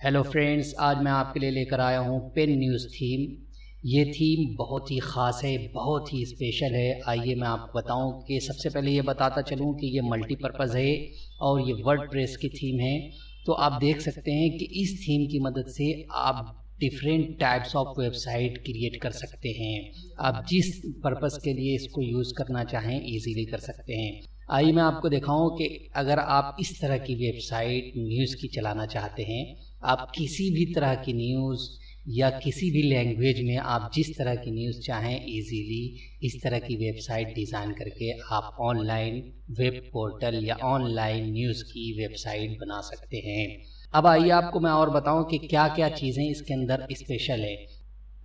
Hello friends आज मैं आपके लिए लेकर आया हूँ पेन न्यूज़ थीम ये थीम बहुत ही ख़ास है बहुत ही स्पेशल है। आइए मैं आपको बताऊँ कि सबसे पहले ये बताता चलूँ कि ये मल्टीपर्पज़ है और ये वर्ड प्रेस की थीम है। तो आप देख सकते हैं कि इस थीम की मदद से आप different types of website create कर सकते हैं। आप जिस पर्पज़ के लिए इसको यूज़ करना चाहें इजीली कर सकते हैं। आइए मैं आपको दिखाऊँ कि अगर आप इस तरह की वेबसाइट न्यूज़ की चलाना चाहते हैं, आप किसी भी तरह की न्यूज़ या किसी भी लैंग्वेज में आप जिस तरह की न्यूज़ चाहें इजीली इस तरह की वेबसाइट डिज़ाइन करके आप ऑनलाइन वेब पोर्टल या ऑनलाइन न्यूज़ की वेबसाइट बना सकते हैं। अब आइए आपको मैं और बताऊँ कि क्या क्या चीज़ें इसके अंदर स्पेशल है।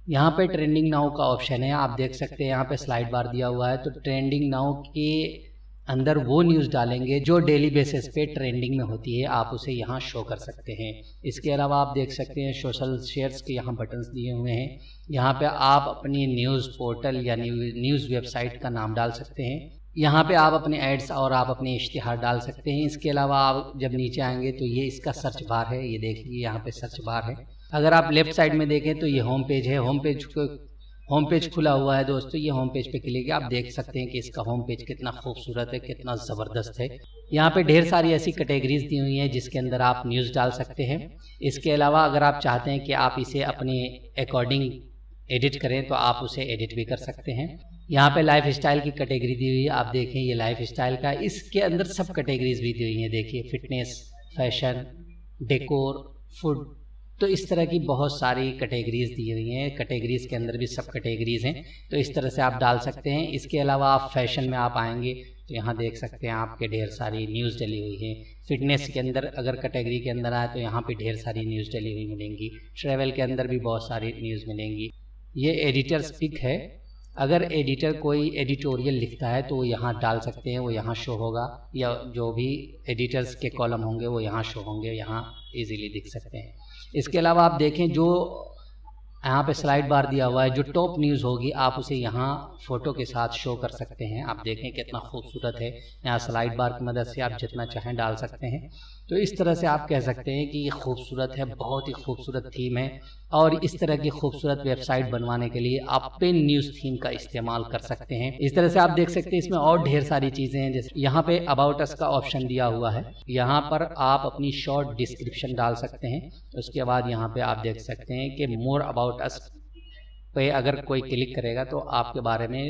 यहाँ पे ट्रेंडिंग नाउ का ऑप्शन है, आप देख सकते हैं, यहाँ पे स्लाइड बार दिया हुआ है तो ट्रेंडिंग नाउ के अंदर वो न्यूज़ डालेंगे जो डेली बेसिस पे ट्रेंडिंग में होती है आप उसे यहाँ शो कर सकते हैं। इसके अलावा आप देख सकते हैं सोशल शेयर्स के यहाँ बटन्स दिए हुए हैं। यहाँ पे आप अपनी न्यूज़ पोर्टल या न्यूज़ वेबसाइट का नाम डाल सकते हैं। यहाँ पे आप अपने एड्स और आप अपने इश्तिहार डाल सकते हैं। इसके अलावा आप जब नीचे आएँगे तो ये इसका सर्च बार है। ये देख लीजिए यहाँ पे सर्च बार है। अगर आप लेफ़्ट साइड में देखें तो ये होम पेज है। होम पेज को होम पेज खुला हुआ है दोस्तों, ये होम पेज पे क्लिक आप देख सकते हैं कि इसका होम पेज कितना खूबसूरत है, कितना ज़बरदस्त है। यहाँ पे ढेर सारी ऐसी कैटेगरीज दी हुई हैं जिसके अंदर आप न्यूज़ डाल सकते हैं। इसके अलावा अगर आप चाहते हैं कि आप इसे अपने अकॉर्डिंग एडिट करें तो आप उसे एडिट भी कर सकते हैं। यहाँ पे लाइफ स्टाइल की कैटेगरी दी हुई है, आप देखें, ये लाइफ स्टाइल का इसके अंदर सब कैटेगरीज भी दी हुई हैं। देखिए फिटनेस फ़ैशन डेकोर फ़ूड तो इस तरह की बहुत सारी कैटेगरीज दी हुई हैं। कैटेगरीज के अंदर भी सब कैटेगरीज हैं। तो इस तरह से आप डाल सकते हैं। इसके अलावा आप फ़ैशन में आप आएँगे तो यहाँ देख सकते हैं आपके ढेर सारी न्यूज़ डली हुई है। फिटनेस के अंदर अगर कैटेगरी के अंदर आए तो यहाँ पे ढेर सारी न्यूज़ डली हुई मिलेंगी। ट्रैवल के अंदर भी बहुत सारी न्यूज़ मिलेंगी। ये एडिटर्स पिक है। अगर एडिटर कोई एडिटोरियल लिखता है तो वो यहाँ डाल सकते हैं, वो यहाँ शो होगा, या जो भी एडिटर्स के कॉलम होंगे, वो यहाँ शो होंगे, यहाँ इजीली दिख सकते हैं। इसके अलावा आप देखें, जो यहाँ पे स्लाइड बार दिया हुआ है, जो टॉप न्यूज़ होगी, आप उसे यहाँ फ़ोटो के साथ शो कर सकते हैं। आप देखें कितना खूबसूरत है। यहाँ स्लाइड बार की मदद से आप जितना चाहें डाल सकते हैं। तो इस तरह से आप कह सकते हैं कि ये खूबसूरत है, बहुत ही खूबसूरत थीम है और इस तरह की खूबसूरत वेबसाइट बनवाने के लिए आप पेन न्यूज़ थीम का इस्तेमाल कर सकते हैं। इस तरह से आप देख सकते हैं इसमें और ढेर सारी चीज़ें हैं, जैसे यहाँ पे अबाउट अस का ऑप्शन दिया हुआ है। यहाँ पर आप अपनी शॉर्ट डिस्क्रिप्शन डाल सकते हैं। उसके बाद यहाँ पे आप देख सकते हैं कि मोर अबाउट अस पे अगर कोई क्लिक करेगा तो आपके बारे में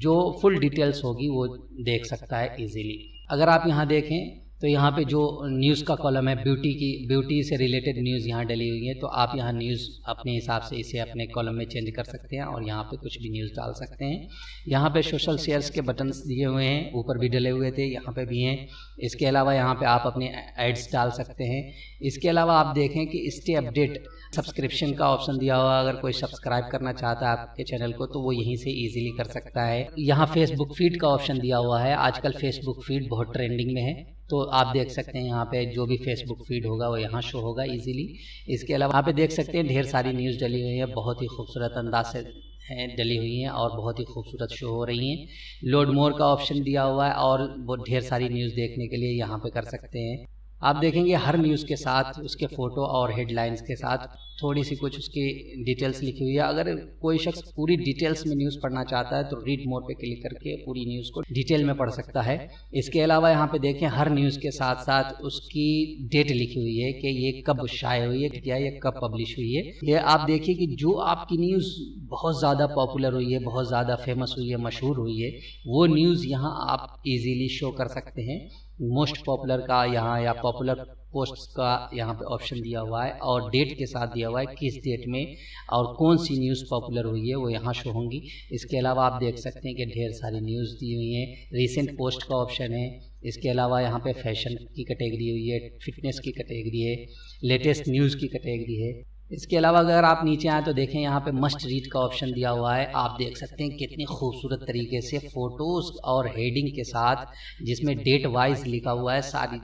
जो फुल डिटेल्स होगी वो देख सकता है इजीली अगर आप यहाँ देखें तो यहाँ पे जो न्यूज़ का कॉलम है ब्यूटी की ब्यूटी से रिलेटेड न्यूज़ यहाँ डली हुई है तो आप यहाँ न्यूज़ अपने हिसाब से इसे अपने कॉलम में चेंज कर सकते हैं और यहाँ पे कुछ भी न्यूज़ डाल सकते हैं। यहाँ पे सोशल शेयर्स के बटन्स दिए हुए हैं, ऊपर भी डले हुए थे, यहाँ पे भी हैं। इसके अलावा यहाँ पे आप अपने एड्स डाल सकते हैं। इसके अलावा आप देखें कि स्टे अपडेट सब्सक्रिप्शन का ऑप्शन दिया हुआ अगर कोई सब्सक्राइब करना चाहता है आपके चैनल को तो वो यहीं से इजीली कर सकता है। यहाँ फेसबुक फ़ीड का ऑप्शन दिया हुआ है। आजकल फेसबुक फ़ीड बहुत ट्रेंडिंग में है। तो आप देख सकते हैं यहाँ पे जो भी फेसबुक फ़ीड होगा वो यहाँ शो होगा इजीली इसके अलावा यहाँ पे देख सकते हैं ढेर सारी न्यूज़ डली हुई है बहुत ही खूबसूरत अंदाज से हैं डली हुई हैं और बहुत ही खूबसूरत शो हो रही हैं। लोड मोर का ऑप्शन दिया हुआ है और वो ढेर सारी न्यूज़ देखने के लिए यहाँ पे कर सकते हैं। आप देखेंगे हर न्यूज़ के साथ उसके फ़ोटो और हेडलाइंस के साथ थोड़ी सी कुछ उसकी डिटेल्स लिखी हुई है। अगर कोई शख्स पूरी डिटेल्स में न्यूज़ पढ़ना चाहता है तो रीड मोड पे क्लिक करके पूरी न्यूज़ को डिटेल में पढ़ सकता है। इसके अलावा यहाँ पे देखें हर न्यूज़ के साथ साथ उसकी डेट लिखी हुई है कि ये कब शाये हुई है या ये कब पब्लिश हुई है। ये आप देखिए कि जो आपकी न्यूज़ बहुत ज़्यादा पॉपुलर हुई है बहुत ज़्यादा फ़ेमस हुई है मशहूर हुई है वो न्यूज़ यहाँ आप इजीली शो कर सकते हैं। मोस्ट पॉपुलर का यहाँ या पॉपुलर पोस्ट का यहाँ पे ऑप्शन दिया हुआ है और डेट के साथ दिया हुआ है किस डेट में और कौन सी न्यूज़ पॉपुलर हुई है वो यहाँ शो होंगी। इसके अलावा आप देख सकते हैं कि ढेर सारी न्यूज़ दी हुई हैं। रिसेंट पोस्ट का ऑप्शन है। इसके अलावा यहाँ पे फ़ैशन की कैटेगरी हुई है फिटनेस की कैटेगरी है लेटेस्ट न्यूज़ की कैटेगरी है। इसके अलावा अगर आप नीचे आए तो देखें यहाँ पे मस्ट रीड का ऑप्शन दिया हुआ है। आप देख सकते हैं कितनी खूबसूरत तरीके से फ़ोटोज़ और हेडिंग के साथ जिसमें डेट वाइज लिखा हुआ है, सारी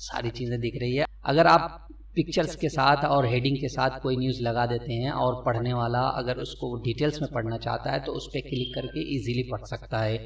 सारी चीज़ें दिख रही है। अगर आप पिक्चर्स के साथ और हेडिंग के साथ कोई न्यूज़ लगा देते हैं और पढ़ने वाला अगर उसको डिटेल्स में पढ़ना चाहता है तो उस पर क्लिक करके ईजिली पढ़ सकता है।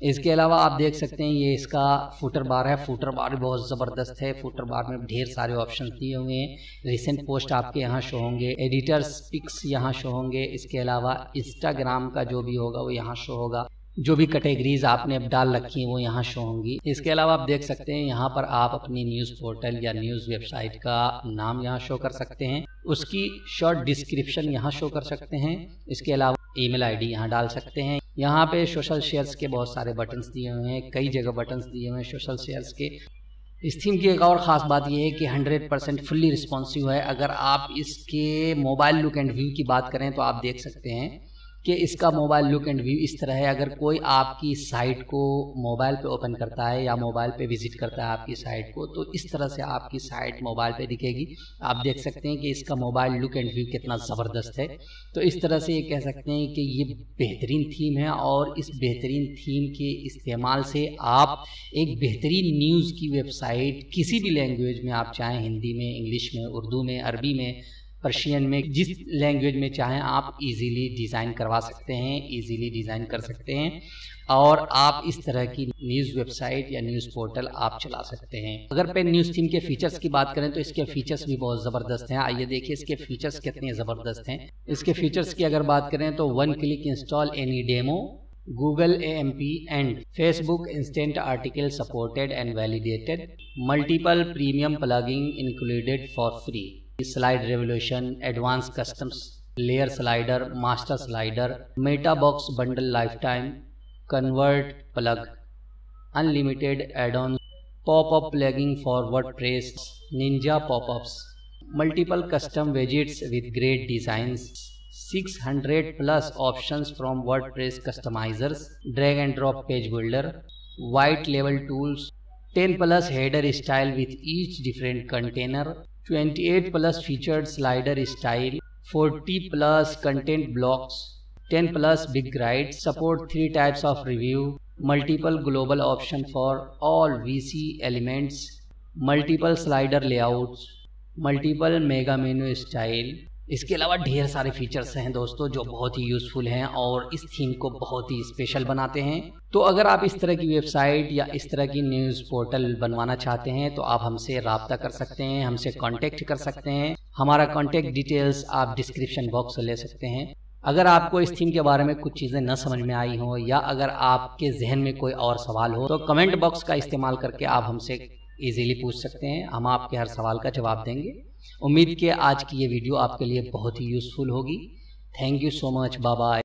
इसके अलावा आप देख सकते हैं ये इसका फुटर बार है। फुटर बार भी बहुत ज़बरदस्त है। फुटर बार में ढेर सारे ऑप्शन दिए हुए हैं। रिसेंट पोस्ट आपके यहाँ शो होंगे। एडिटर्स पिक्स यहाँ शो होंगे। इसके अलावा इंस्टाग्राम का जो भी होगा वो यहाँ शो होगा। जो भी कैटेगरीज आपने अब डाल रखी हैं वो यहाँ शो होंगी। इसके अलावा आप देख सकते हैं यहाँ पर आप अपनी न्यूज़ पोर्टल या न्यूज़ वेबसाइट का नाम यहाँ शो कर सकते हैं उसकी शॉर्ट डिस्क्रिप्शन यहाँ शो कर सकते हैं। इसके अलावा ईमेल आईडी यहाँ डाल सकते हैं यहाँ पे सोशल शेयर्स के बहुत सारे बटन्स दिए हुए हैं, कई जगह बटन्स दिए हुए हैं सोशल शेयर्स के। इस थीम की एक और ख़ास बात यह है कि 100 परसेंट फुल्ली रिस्पॉन्सिव है। अगर आप इसके मोबाइल लुक एंड व्यू की बात करें तो आप देख सकते हैं कि इसका मोबाइल लुक एंड व्यू इस तरह है। अगर कोई आपकी साइट को मोबाइल पे ओपन करता है या मोबाइल पे विज़िट करता है आपकी साइट को तो इस तरह से आपकी साइट मोबाइल पे दिखेगी। आप देख सकते हैं कि इसका मोबाइल लुक एंड व्यू कितना ज़बरदस्त है। तो इस तरह से ये कह सकते हैं कि ये बेहतरीन थीम है और इस बेहतरीन थीम के इस्तेमाल से आप एक बेहतरीन न्यूज़ की वेबसाइट किसी भी लैंग्वेज में आप चाहें, हिंदी में इंग्लिश में, उर्दू में, अरबी में पर्शियन में जिस लैंग्वेज में चाहें आप इजीली डिज़ाइन करवा सकते हैं इजीली डिज़ाइन कर सकते हैं और आप इस तरह की न्यूज़ वेबसाइट या न्यूज़ पोर्टल आप चला सकते हैं अगर पेन न्यूज़ थीम के फीचर्स की बात करें तो इसके फीचर्स भी बहुत ज़बरदस्त हैं आइए देखिए इसके फीचर्स कितने ज़बरदस्त हैं इसके फीचर्स की अगर बात करें तो one click install any demo Google AMP and Facebook Instant Article supported and validated. Multiple premium plugin included for free. Slide revolution advanced customs layer slider master slider meta box bundle lifetime convert plug unlimited add-ons pop-up plugin for wordpress ninja pop-ups multiple custom widgets with great designs 600 plus options from wordpress customizers drag and drop page builder white label tools 10 plus header style with each different container 28 plus featured slider style 40 plus content blocks 10 plus big writes support three types of review multiple global option for all vc elements multiple slider layouts multiple mega menu style इसके अलावा ढेर सारे features हैं दोस्तों जो बहुत ही useful हैं और इस थीम को बहुत ही स्पेशल बनाते हैं। तो अगर आप इस तरह की वेबसाइट या इस तरह की न्यूज़ पोर्टल बनवाना चाहते हैं तो आप हमसे रबता कर सकते हैं, हमसे कांटेक्ट कर सकते हैं। हमारा कांटेक्ट डिटेल्स आप डिस्क्रिप्शन बॉक्स से ले सकते हैं। अगर आपको इस थीम के बारे में कुछ चीज़ें न समझ में आई हो या अगर आपके जहन में कोई और सवाल हो तो कमेंट बॉक्स का इस्तेमाल करके आप हमसे इजीली पूछ सकते हैं। हम आपके हर सवाल का जवाब देंगे। उम्मीद कि आज की ये वीडियो आपके लिए बहुत ही यूज़फुल होगी। Thank you so much Baba